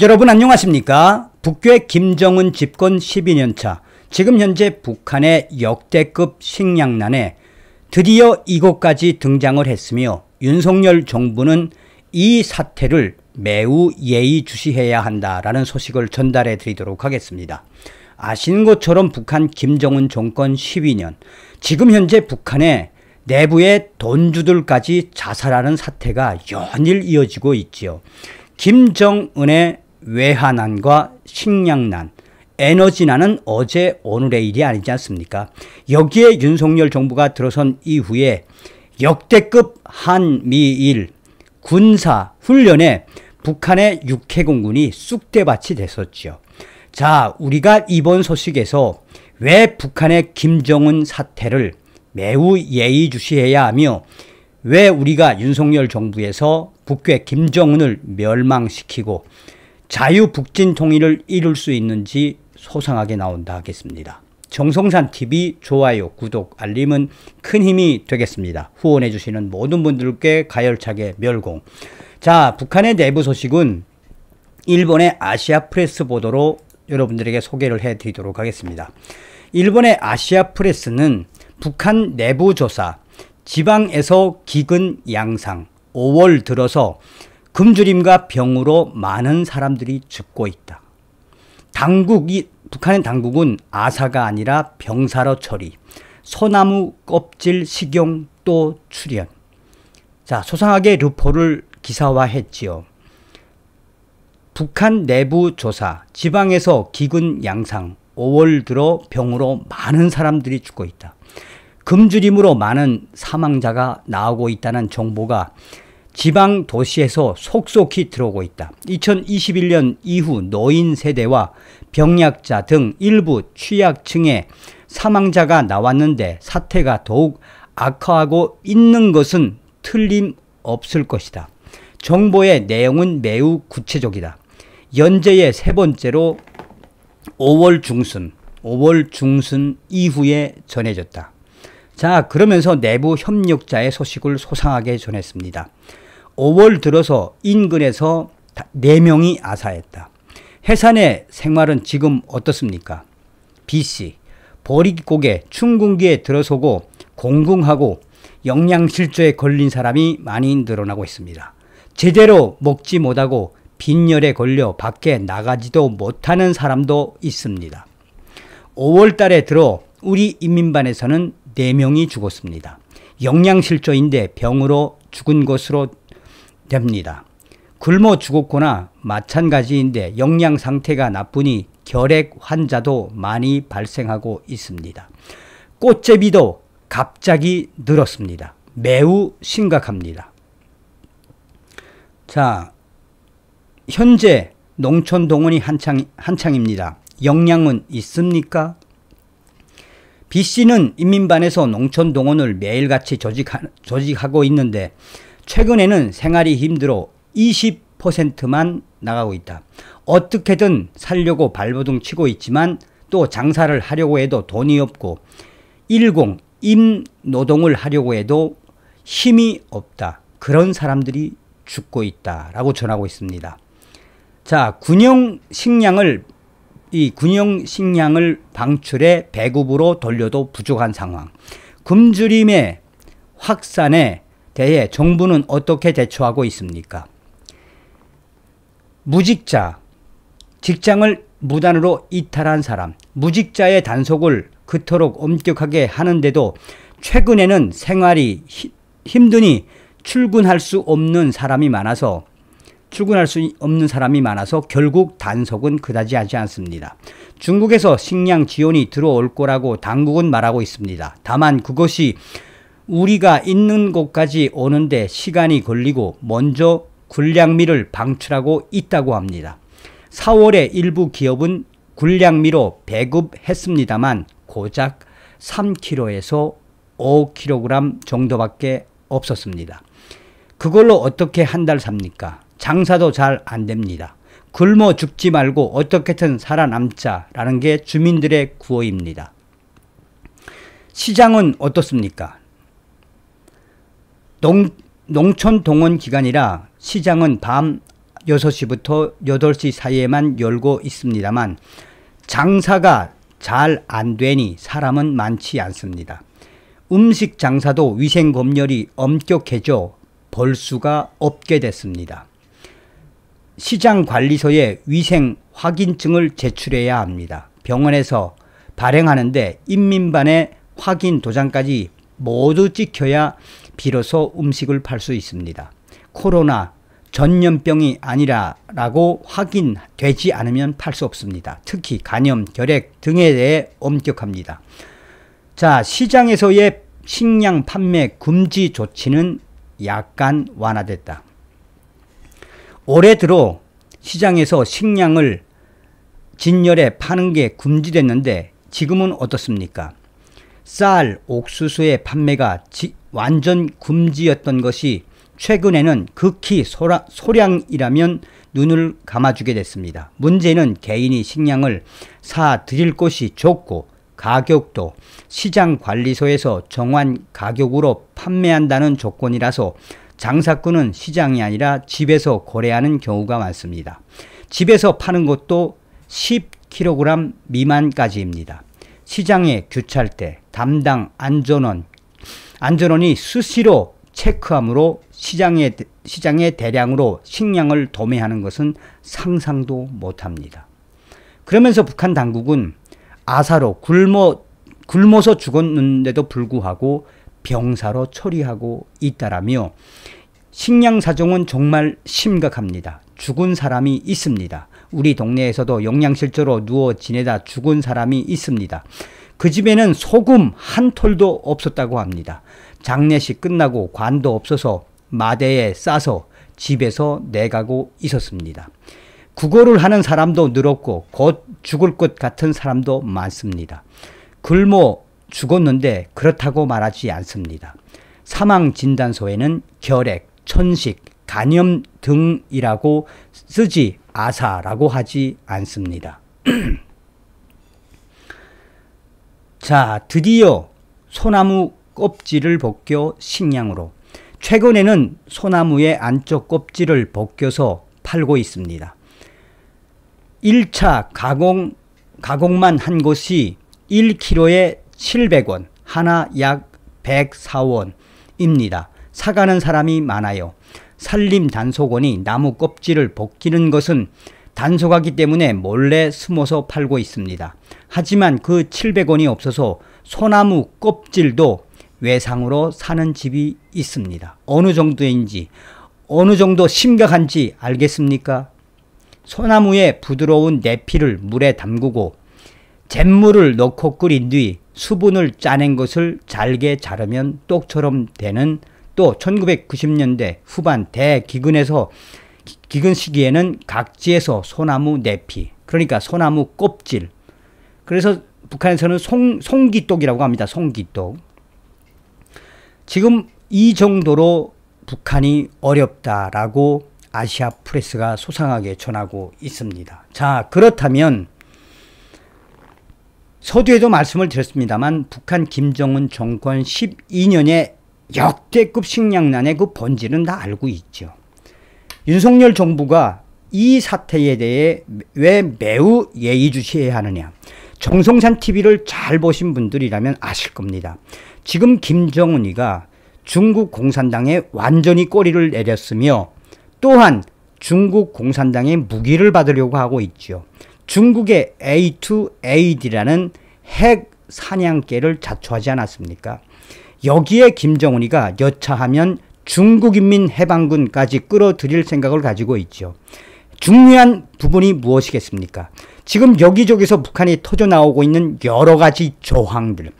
여러분 안녕하십니까? 북괴 김정은 집권 12년차 지금 현재 북한의 역대급 식량난에 드디어 이곳까지 등장을 했으며 윤석열 정부는 이 사태를 매우 예의주시해야 한다라는 소식을 전달해 드리도록 하겠습니다. 아시는 것처럼 북한 김정은 정권 12년 지금 현재 북한의 내부의 돈주들까지 자살하는 사태가 연일 이어지고 있지요. 김정은의 외환난과 식량난, 에너지난은 어제 오늘의 일이 아니지 않습니까? 여기에 윤석열 정부가 들어선 이후에 역대급 한미일 군사 훈련에 북한의 육해공군이 쑥대밭이 됐었죠. 자, 우리가 이번 소식에서 왜 북한의 김정은 사태를 매우 예의주시해야 하며 왜 우리가 윤석열 정부에서 북괴 김정은을 멸망시키고 자유북진 통일을 이룰 수 있는지 소상하게 나온다 하겠습니다. 정성산 TV 좋아요, 구독, 알림은 큰 힘이 되겠습니다. 후원해 주시는 모든 분들께 가열차게 멸공. 자, 북한의 내부 소식은 일본의 아시아 프레스 보도로 여러분들에게 소개를 해 드리도록 하겠습니다. 일본의 아시아 프레스는 북한 내부 조사, 지방에서 기근 양상, 5월 들어서 금주림과 병으로 많은 사람들이 죽고 있다. 당국이 북한의 당국은 아사가 아니라 병사로 처리, 소나무 껍질 식용 또 출연. 자, 소상하게 르포를 기사화했지요. 북한 내부 조사, 지방에서 기근 양상, 5월 들어 병으로 많은 사람들이 죽고 있다. 금주림으로 많은 사망자가 나오고 있다는 정보가 지방 도시에서 속속히 들어오고 있다. 2021년 이후 노인 세대와 병약자 등 일부 취약층의 사망자가 나왔는데 사태가 더욱 악화하고 있는 것은 틀림없을 것이다. 정보의 내용은 매우 구체적이다. 연재의 세 번째로 5월 중순, 5월 중순 이후에 전해졌다. 자, 그러면서 내부 협력자의 소식을 소상하게 전했습니다. 5월 들어서 인근에서 4명이 아사했다. 해산의 생활은 지금 어떻습니까? B씨, 보릿고개 충군기에 들어서고 공궁하고 영양실조에 걸린 사람이 많이 늘어나고 있습니다. 제대로 먹지 못하고 빈혈에 걸려 밖에 나가지도 못하는 사람도 있습니다. 5월 달에 들어 우리 인민반에서는 4명이 죽었습니다. 영양실조인데 병으로 죽은 것으로 됩니다. 굶어 죽었거나 마찬가지인데 영양 상태가 나쁘니 결핵 환자도 많이 발생하고 있습니다. 꽃제비도 갑자기 늘었습니다. 매우 심각합니다. 자, 현재 농촌 동원이 한창, 한창입니다. 영양은 있습니까? B씨는 인민반에서 농촌 동원을 매일같이 조직하, 조직하고 있는데 최근에는 생활이 힘들어 20%만 나가고 있다. 어떻게든 살려고 발버둥 치고 있지만 또 장사를 하려고 해도 돈이 없고 10 임노동을 하려고 해도 힘이 없다. 그런 사람들이 죽고 있다라고 전하고 있습니다. 자, 군용 식량을 이 군용 식량을 방출해 배급으로 돌려도 부족한 상황. 굶주림의 확산에 대해 정부는 어떻게 대처하고 있습니까? 무직자, 직장을 무단으로 이탈한 사람, 무직자의 단속을 그토록 엄격하게 하는데도 최근에는 생활이 힘드니 출근할 수 없는 사람이 많아서 출근할 수 없는 사람이 많아서 결국 단속은 그다지 하지 않습니다. 중국에서 식량 지원이 들어올 거라고 당국은 말하고 있습니다. 다만 그것이 우리가 있는 곳까지 오는데 시간이 걸리고 먼저 군량미를 방출하고 있다고 합니다. 4월에 일부 기업은 군량미로 배급했습니다만 고작 3kg에서 5kg 정도밖에 없었습니다. 그걸로 어떻게 한 달 삽니까? 장사도 잘 안 됩니다. 굶어 죽지 말고 어떻게든 살아남자라는 게 주민들의 구호입니다. 시장은 어떻습니까? 농, 농촌 동원 기간이라 시장은 밤 6시부터 8시 사이에만 열고 있습니다만 장사가 잘 안 되니 사람은 많지 않습니다. 음식 장사도 위생 검열이 엄격해져 볼 수가 없게 됐습니다. 시장 관리소에 위생 확인증을 제출해야 합니다. 병원에서 발행하는데 인민반의 확인 도장까지 모두 찍혀야 비로소 음식을 팔 수 있습니다. 코로나 전염병이 아니라라고 확인되지 않으면 팔 수 없습니다. 특히 간염, 결핵 등에 대해 엄격합니다. 자, 시장에서의 식량 판매 금지 조치는 약간 완화됐다. 올해 들어 시장에서 식량을 진열에 파는 게 금지됐는데 지금은 어떻습니까? 쌀, 옥수수의 판매가 지, 완전 금지였던 것이 최근에는 극히 소라, 소량이라면 눈을 감아주게 됐습니다. 문제는 개인이 식량을 사 드릴 곳이 좁고 가격도 시장 관리소에서 정한 가격으로 판매한다는 조건이라서 장사꾼은 시장이 아니라 집에서 거래하는 경우가 많습니다. 집에서 파는 것도 10kg 미만까지입니다. 시장에 규찰 때 담당 안전원, 안전원이 수시로 체크함으로 시장에, 시장에 대량으로 식량을 도매하는 것은 상상도 못합니다. 그러면서 북한 당국은 아사로 굶어, 굶어서 죽었는데도 불구하고 병사로 처리하고 있다라며 식량 사정은 정말 심각합니다. 죽은 사람이 있습니다. 우리 동네에서도 영양실조로 누워 지내다 죽은 사람이 있습니다. 그 집에는 소금 한 톨도 없었다고 합니다. 장례식 끝나고 관도 없어서 마대에 싸서 집에서 내가고 있었습니다. 국어를 하는 사람도 늘었고 곧 죽을 것 같은 사람도 많습니다. 굶어 죽었는데 그렇다고 말하지 않습니다. 사망 진단서에는 결핵, 천식, 간염 등이라고 쓰지 아사라고 하지 않습니다. 자, 드디어 소나무 껍질을 벗겨 식량으로 최근에는 소나무의 안쪽 껍질을 벗겨서 팔고 있습니다. 1차 가공, 가공만 한 것이 1kg에 700원, 하나 약 104원입니다. 사가는 사람이 많아요. 산림 단속원이 나무 껍질을 벗기는 것은 단속하기 때문에 몰래 숨어서 팔고 있습니다. 하지만 그 700원이 없어서 소나무 껍질도 외상으로 사는 집이 있습니다. 어느 정도인지, 어느 정도 심각한지 알겠습니까? 소나무의 부드러운 내피를 물에 담그고 잿물을 넣고 끓인 뒤 수분을 짜낸 것을 잘게 자르면 똑처럼 되는 또 1990년대 후반 대기근에서 기근 시기에는 각지에서 소나무 내피 그러니까 소나무 껍질 그래서 북한에서는 송, 송기독이라고 합니다. 송기독 지금 이 정도로 북한이 어렵다라고 아시아 프레스가 소상하게 전하고 있습니다. 자, 그렇다면 서두에도 말씀을 드렸습니다만 북한 김정은 정권 12년의 역대급 식량난의 그 본질은 다 알고 있죠. 윤석열 정부가 이 사태에 대해 왜 매우 예의주시해야 하느냐. 정성산 TV를 잘 보신 분들이라면 아실 겁니다. 지금 김정은이가 중국 공산당에 완전히 꼬리를 내렸으며 또한 중국 공산당의 무기를 받으려고 하고 있죠. 중국의 A2AD라는 핵 사냥개를 자초하지 않았습니까? 여기에 김정은이가 여차하면 중국인민 해방군까지 끌어들일 생각을 가지고 있죠. 중요한 부분이 무엇이겠습니까? 지금 여기저기서 북한이 터져 나오고 있는 여러 가지 조항들,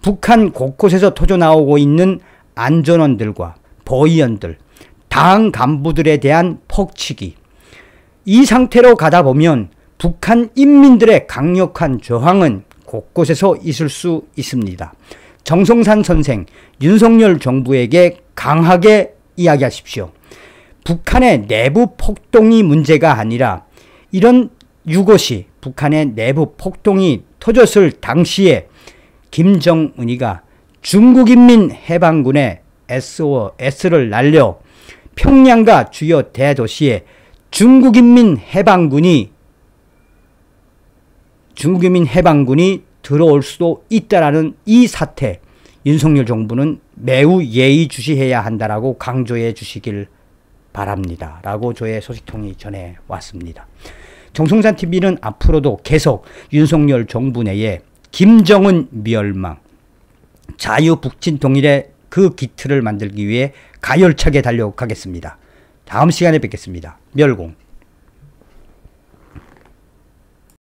북한 곳곳에서 터져 나오고 있는 안전원들과 보위원들, 당 간부들에 대한 폭치기. 이 상태로 가다 보면 북한 인민들의 강력한 저항은 곳곳에서 있을 수 있습니다. 정성산 선생, 윤석열 정부에게 강하게 이야기하십시오. 북한의 내부 폭동이 문제가 아니라 이런 유고시 북한의 내부 폭동이 터졌을 당시에 김정은이가 중국인민 해방군의 SOS를 날려 평양과 주요 대도시에 중국인민 해방군이 중국인민 해방군이 들어올 수도 있다라는 이 사태 윤석열 정부는 매우 예의주시해야 한다라고 강조해 주시길 바랍니다. 라고 저의 소식통이 전해 왔습니다. 정성산 TV는 앞으로도 계속 윤석열 정부 내에 김정은 멸망, 자유 북진 통일의 그 기틀을 만들기 위해 가열차게 달려가겠습니다. 다음 시간에 뵙겠습니다. 멸공.